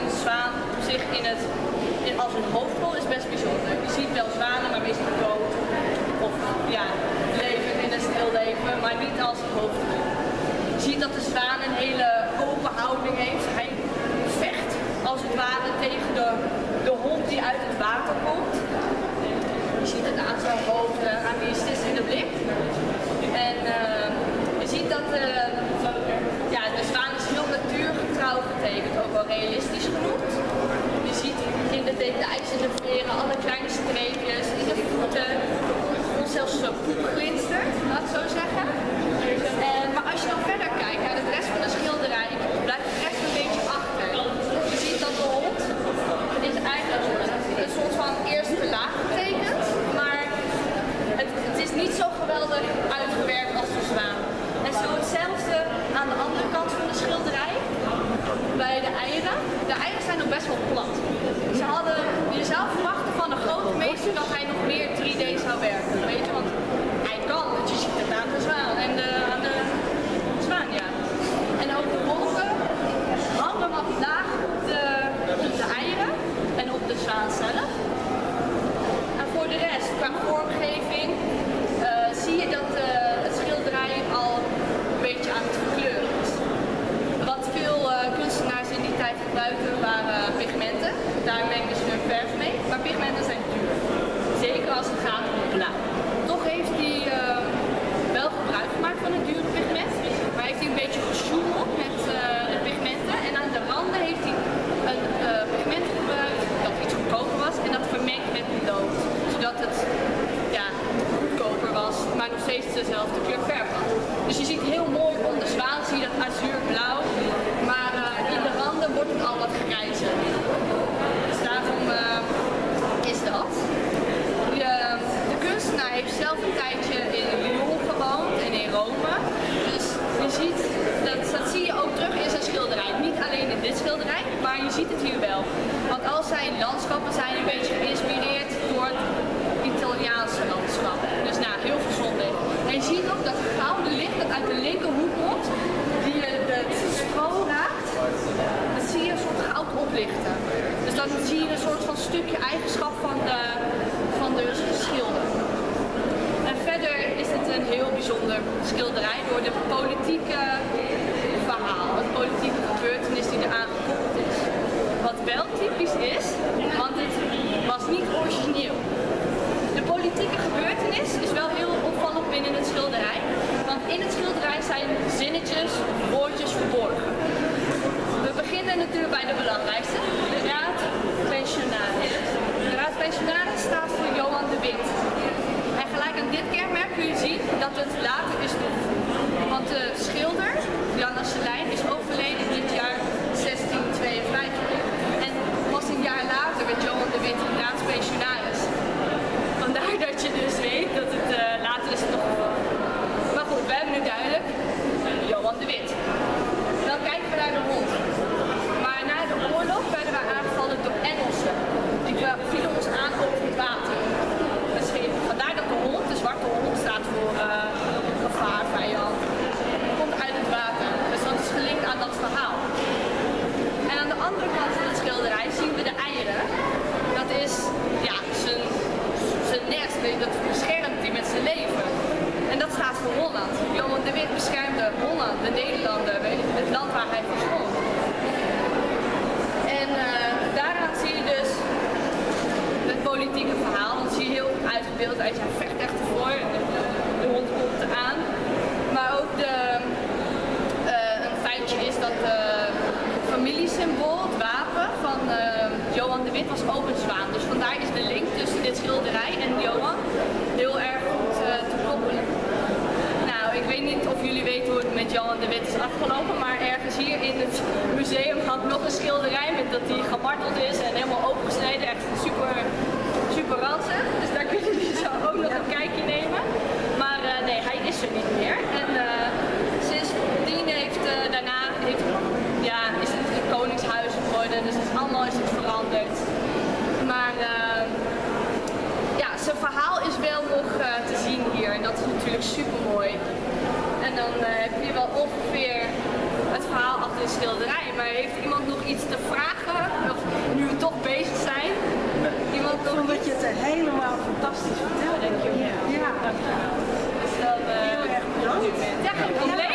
een zwaan op zich in het, in, als een hoofdrol is best bijzonder. Je ziet wel zwanen, maar meestal dood. Of ja, leven in een stil leven, maar niet als hoofdrol. Je ziet dat de zwaan een hele open houding heeft. Hij vecht als het ware tegen de, de hond die uit het water komt. Je ziet het aan zijn hoofd, aan die stis in de blik. En uh, je ziet dat uh, ja, de zwaan is heel natuurgetrouw getekend, ook wel realistisch genoemd. Je ziet in de details in de veren alle kleine streepjes, in de voeten, zelfs poep glinstert, laat ik zo zeggen. En, maar als je dan verder kijkt naar de rest van de schilderij, blijft het echt een beetje achter. Je ziet dat de hond is eigenlijk een soort van eerste laag getekend, maar het, het is niet zo geweldig uitgewerkt als de zwaan. En zo hetzelfde aan de andere kant van de schilderij, bij de eieren. De eieren zijn nog best wel plat. Ze hadden, je zou verwachten van een grote meester dat hij nog meer 3D zou werken. Weet je, want hij kan, want je ziet het aan de zwaan en de, aan de zwaan, ja. En ook de wolken hangen wat laag op de, op de eieren en op de zwaan zelf. En voor de rest, qua vormgeving, uh, zie je dat uh, het schilderij al een beetje aan het verkleuren is. Wat veel uh, kunstenaars in die tijd gebruikten waren pigmenten. Daar mengen ze hun verf mee. Maar pigmenten zijn duur. Zeker als het gaat om blauw. Toch heeft hij wel gebruik gemaakt van het dure pigment. Maar heeft hij een beetje gesjoemeld met de pigmenten. En aan de randen heeft hij een pigment gebruikt dat iets goedkoper was. En dat vermengd met lood. Zodat het ja, goedkoper was, maar nog steeds dezelfde kleur verf had. Dus je ziet heel mooi om de zwaan, zie je dat azuurblauw, maar uh, in de randen wordt het al wat grijzer. Dus daarom uh, is dat. De, de, kunstenaar heeft zelf een tijdje in Lyon gewoond en in Rome. Dus je ziet, dat, dat zie je ook terug in zijn schilderij. Niet alleen in dit schilderij, maar je ziet het hier wel. Want al zijn landschappen zijn een beetje geïnspireerd door Italiaanse landschap. Dus nou, heel veel. En je ziet ook dat het gouden licht dat uit de linkerhoek komt, die het stro raakt, dat zie je een soort goud oplichten. Dus dan zie je een soort van stukje eigenschap van de, van de schilder. En verder is het een heel bijzonder schilderij door de politieke verhaal, het politieke gebeurtenis die eraan gekoppeld is. Wat wel typisch is, want het was niet origineel. De politieke gebeurtenis is wel heel opvallend binnen het schilderij, want in het schilderij zijn zinnetjes, woordjes verborgen. We beginnen natuurlijk bij de belangrijkste, de Raad Pensionaris. De Raad Pensionaris staat voor Johan de Wit. En gelijk aan dit kenmerk kun je zien dat het later is toegevoegd. Want de schilder, Jan Asselijn, is overleden in het jaar 1652. En pas een jaar later werd Johan de Wit raadspensionaris. Vandaar dat je dus weet dat het uh, later is nog gevonden. Maar goed, we hebben nu duidelijk Johan de Wit. Dan kijken we naar de hond. Maar na de oorlog werden we aangevallen door Engelsen. Die vielen ons aan over het water. Dus vandaar dat de hond, de zwarte hond, staat voor uh, gevaar, vijand. Komt uit het water. Dus dat is gelinkt aan dat verhaal. En aan de andere kant van het schilderij zien we de eieren. Dat is ja, zijn, zijn nest, dat beschermt hij met zijn leven. En dat staat voor Holland. Johan de Wit beschermde Holland, de Nederlanden, het land waar hij woont. En uh, daaraan zie je dus het politieke verhaal. Dat zie je heel uitgebeeld uit. Hij vecht echt ervoor. De, de hond komt eraan. Maar ook de, uh, een feitje is dat de familiesymbool, het wapen van uh, Johan de Wit was ook een zwaan. Dus vandaar is de link tussen dit schilderij en Johan heel erg goed uh, te koppelen. Nou, ik weet niet of jullie weten de Wit is afgelopen, maar ergens hier in het museum hangt nog een schilderij met dat hij gemarteld is en helemaal opengesneden. Echt super, super ranzig. Dus daar kunnen jullie zo ook nog een kijkje nemen. Maar uh, nee, hij is er niet meer. En uh, sindsdien heeft daarna heeft, ja, is het een koningshuis geworden, dus het allemaal is het veranderd. Maar uh, ja, zijn verhaal is wel nog uh, te zien hier en dat is natuurlijk super mooi. En dan uh, heb je wel schilderij, maar heeft iemand nog iets te vragen? Of nu we toch bezig zijn? Iemand. Omdat je het helemaal fantastisch vertelt. Dank je wel. Ja. Dank je wel. Dus dan, uh, Heel erg bedankt. Ja, geen probleem.